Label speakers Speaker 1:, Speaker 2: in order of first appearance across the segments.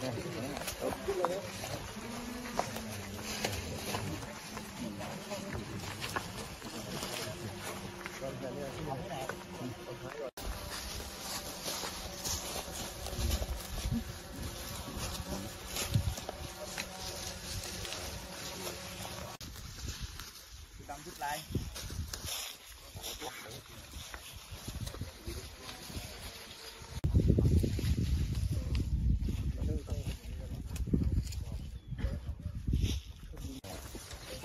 Speaker 1: ดำทุกลาย
Speaker 2: แ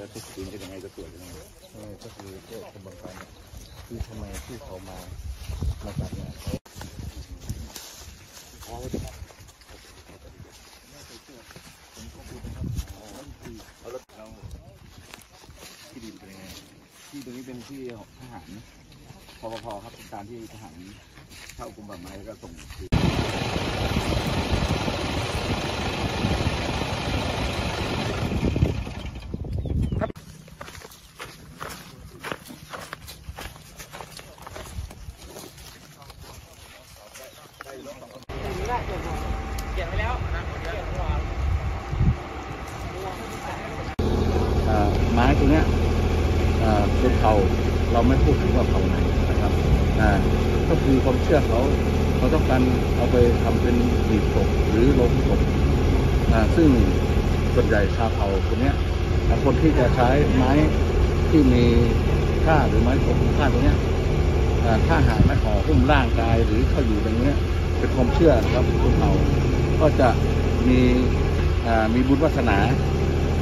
Speaker 2: ล้วทุกคืนจะยังไงจะตรวจยังไง
Speaker 3: ก็คือเกิดกระบวนการเนี่ยคือทำไมที่เขามามาจับเนี่ยเขา
Speaker 2: ที่ดินเป็นยังไง
Speaker 3: ที่ตรงนี้เป็นที่ทหารพปพครับเป็นการที่ทหารเช่ากรมป่าไม้แล้วก็ส่งคืน
Speaker 1: เขียน ไว้า
Speaker 3: ไม้ตัวเนี้ยเป็นเผาเราไม่พูดถึงว่าเผาไหนนะครับก็คือความเชื่อเขาเขาต้องการเอาไปทำเป็นหีบศพหรือลงศพซึ่งส่วนใหญ่ชาวเผ่าคนเนี้ยคนที่จะใช้ไม้ที่มีค่าหรือไม้คงค่าตรงเนี้ย ถ้าหากไม่ห่อหุ้มร่างกายหรือเขาอยู่ตรงนี้เป็นความเชื่อครับคนเผ่าก็จะมีมีบุญวาสนา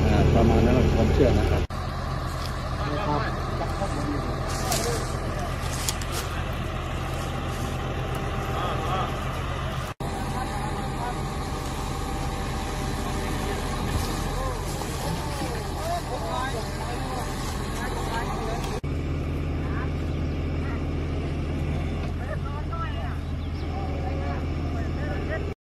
Speaker 3: อ่าประมาณนั้นเป็นความเชื่อนะครับ